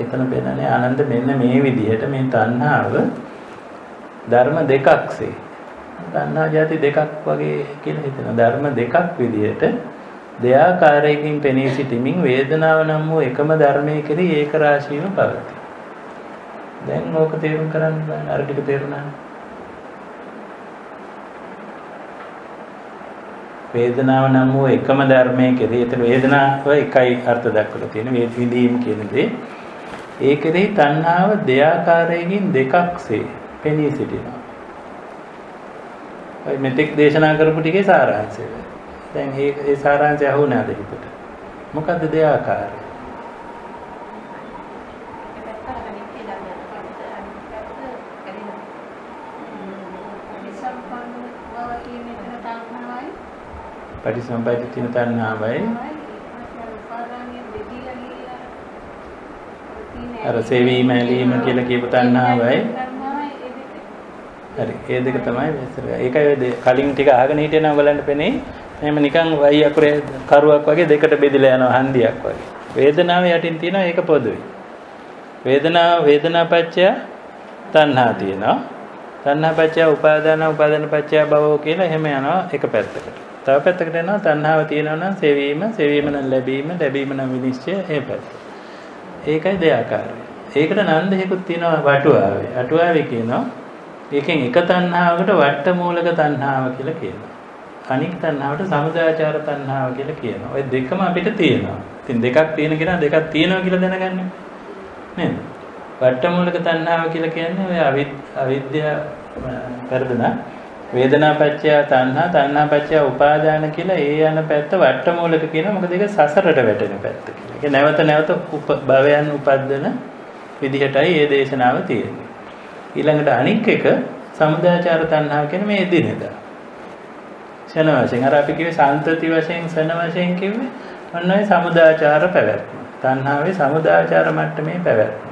එතන පෙන්නන්නේ ආනන්ද මෙන්න මේ විදිහට මේ තණ්හාව ධර්ම දෙකක්සේ. තණ්හා જાති දෙකක් වගේ කියලා හිතෙනවා. ධර්ම දෙකක් විදිහට දෙයාකාරයකින් පෙනී සිටීමෙන් වේදනාව නම් වූ එකම ධර්මයේ කෙරෙහි ඒක රාශීව පවතී. දැන් ඕක තේරුම් කරන්න බෑ. අර ටික තේරුණා. වේදනාව නම් වූ එකම ධර්මයේ කෙරෙහි එතන වේදනාව එකයි අර්ථ දක්වලා තියෙන වේද විඳීම් කියන දේ. ඒ කෙරෙහි තණ්හාව දෙයාකාරයකින් දෙකක්සේ පෙනී සිටිනවා. ඔය මෙතෙක් දේශනා කරපු ටිකේ සාරාංශය. දැන් මේ ඒ සාරාංශය අහුණාද හිතට? මොකද්ද දෙයාකාරය? පටිසම්පatti තියෙන තණ්හාවයි අර සේවීම ඇලීම කියලා කියපු තණ්හාවයි හරි ඒ දෙක තමයි විස්තර. ඒකයි ඔය කලින් ටික අහගෙන හිටියනම් ඔයගලන්ට පෙනේ එහෙම නිකන් වයි අකුරේ කරුවක් වගේ දෙකට බෙදලා යනවා හන්දියක් වගේ. වේදනාව යටින් තියෙනවා ඒක පොදුයි. වේදනාව වේදනාපච්චය තණ්හා තියෙනවා. තණ්හාපච්චය උපාදාන උපාදාන පච්චය භවෝ කියලා එහෙම යනවා එක පැත්තකට. තව පැත්තකට යනවා තණ්හාව තියෙනවා නම් සෙවීම, සෙවීම නම් ලැබීම, ලැබීම නම් විනිශ්චය ඒ පැත්ත. ඒකයි දෙයාකාරයි. ඒකට නන්ද හේකුත් තියෙනවා වටුවාවේ. අටුවාවේ කියනවා ඒකෙන් එක තණ්හාවකට වට මූලක තණ්හාව කියලා කියනවා. අනික් තණ්හාවට සමුදාචාර තණ්හාව කියලා කියනවා. ওই දෙකම අපිට තියෙනවා. ඉතින් දෙකක් තියෙන කෙනා දෙකක් තියෙනවා කියලා දැනගන්න. නේද? වට මූලක තණ්හාව කියලා කියන්නේ ඔය අවිද්‍යාව පෙරදනා වේදනාපච්චය තණ්හා තණ්හාපච්චය උපාදාන කියලා ඒ යන පැත්ත වට මූලක කියනවා. මොකද ඒක සසරට වැටෙන පැත්ත කියලා. ඒක නැවත නැවත භවයන් උපද්දන විදිහටයි මේ දේශනාව තියෙන්නේ. ඊළඟට අනික් එක සමුදාචාර තණ්හාව කියන්නේ මේ එදිනෙදා. ෂණ වශයෙන් අර අපි කිව්වේ සාන්තති වශයෙන් ෂණ වශයෙන් කිව්වේ ඔන්න ඔය සමුදාචාර පැවැත්ම. තණ්හාවේ සමුදාචාර මට්ටමේ පැවැත්ම.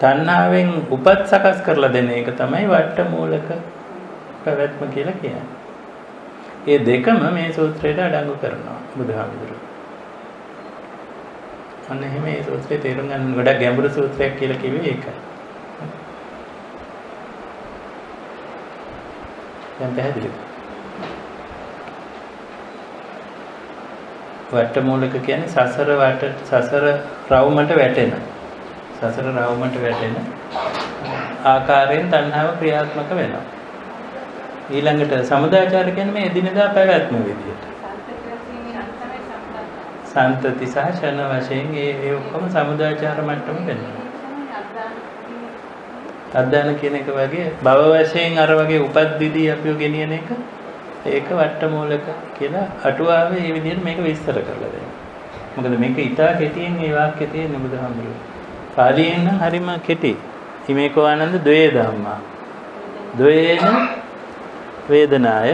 තණ්හාවෙන් උපත් සකස් කරලා දෙන එක තමයි වට මූලක පැවැත්ම කියලා කියන්නේ. ඒ දෙකම මේ සූත්‍රයට අඩංගු කරනවා බුදුහාමුදුරුවෝ. අන්න එහෙම මේ සූත්‍රය තේරුම් ගන්න ගොඩක් ගැඹුරු සූත්‍රයක් කියලා කිව්වේ ඒකයි. දැන් පැහැදිලිද? වට මූලික කියන්නේ සසර වට සසර රවුමට වැටෙන. සසර රවුමට වැටෙන ආකාරයෙන් තණ්හාව ක්‍රියාත්මක වෙනවා. ඊළඟට සමුදාචාර කියන්නේ මේ එදිනෙදා පැවැත්ම විදියට. සන්තති සහ ෂණ වශයෙන් ඒ ඒ ඔක්කොම සමුදාචාර මට්ටම වෙනවා. අධ්‍යාන කියන එක වගේ භව වශයෙන් අර වගේ උපද්දිදී අපිව ගෙනියන එක ඒක වට්ටමූලක කියලා අටුවාවේ මේ විදිහට මේක විස්තර කරලා දෙනවා. මොකද මේක ඊටා කෙටියෙන් මේ වාක්‍යය තියෙන බුදුහාමුදුරුවෝ. පාලියෙන් නම් හරිම කෙටි. හිමේකෝ ආනන්ද ද්වේ ධම්මා. ද්වේන වේදනාය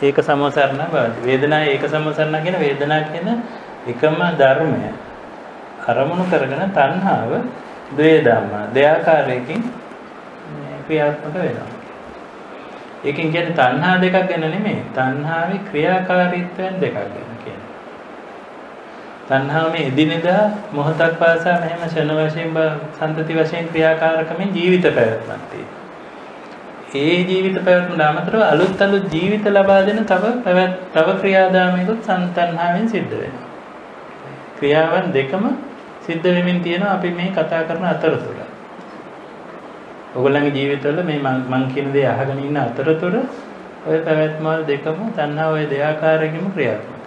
ඒක සමසරණ බවති. වේදනාය ඒක සමසරණ කියන වේදනා කියන එකම ධර්මය අරමුණු කරගෙන තණ්හාව ද්වේ ධම්මා දෙආකාරයකින් ක්‍රියාත්මක වෙනවා. ඒකෙන් කියන්නේ තණ්හා දෙකක් ගැන නෙමෙයි. තණ්හාවේ ක්‍රියාකාරීත්වයන් දෙකක් ගැන කියන්නේ. තණ්හාව මේ එදිනෙදා මොහොතක් පාසා මෙහෙම ෂණ වශයෙන් සම්තති වශයෙන් ක්‍රියාකාරකමින් ජීවිත පැවැත්මක් තියෙනවා. ඒ ජීවිත පැවැත්මට අමතරව අලුත් අලුත් ජීවිත ලබා දෙන තව පැවැත් තව ක්‍රියාදාමයකුත් සන්තණ්හාවෙන් සිද්ධ වෙනවා. ක්‍රියාවන් දෙකම සිද්ධ වෙමින් තියෙනවා අපි මේ කතා කරන අතරතුර. ඔයගොල්ලන්ගේ ජීවිතවල මේ මං කියන දේ අහගෙන ඉන්න අතරතුර ඔය පැවැත්මවල දෙකම තණ්හා ඔය දෙආකාරයකින්ම ක්‍රියාත්මක